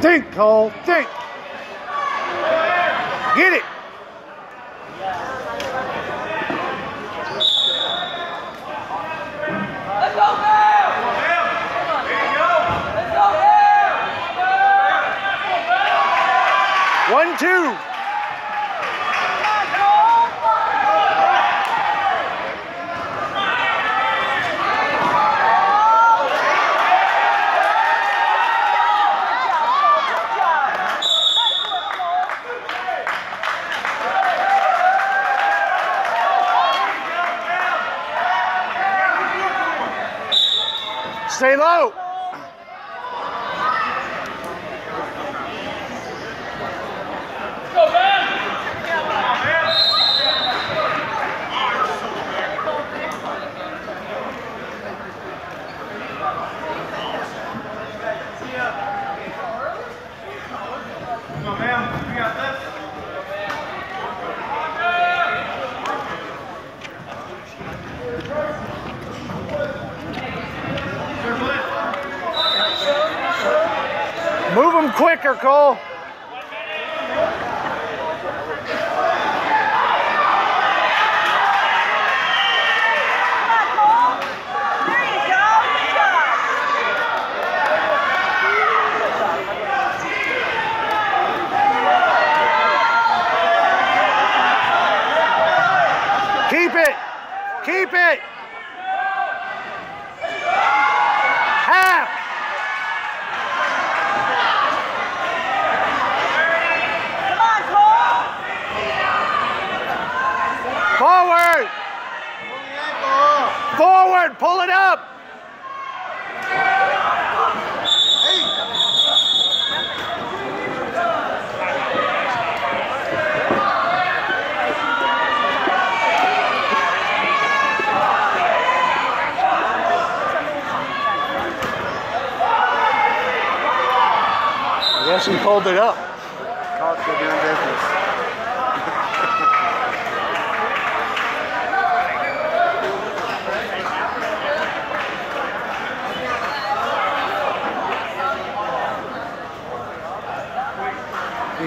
Think, Cole. Think. Get it. One, two. Stay low. Quicker, Cole. Keep it. Keep it. Half. Come on, Cole. Forward. Forward. Pull it up. I guess he pulled it up. Cops are doing business.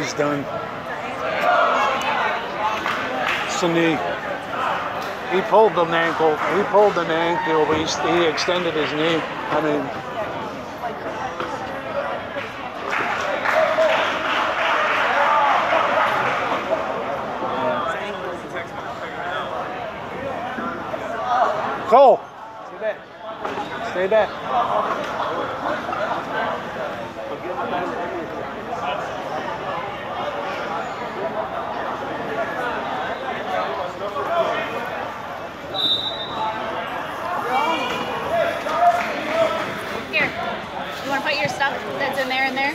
He's done. Knee. He pulled an ankle. He pulled an ankle. He, he extended his knee. I mean, Cole, stay back. Stay back. You want to put your stuff that's in there in there?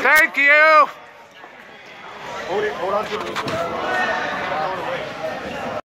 Thank you. Hold it, hold on to it.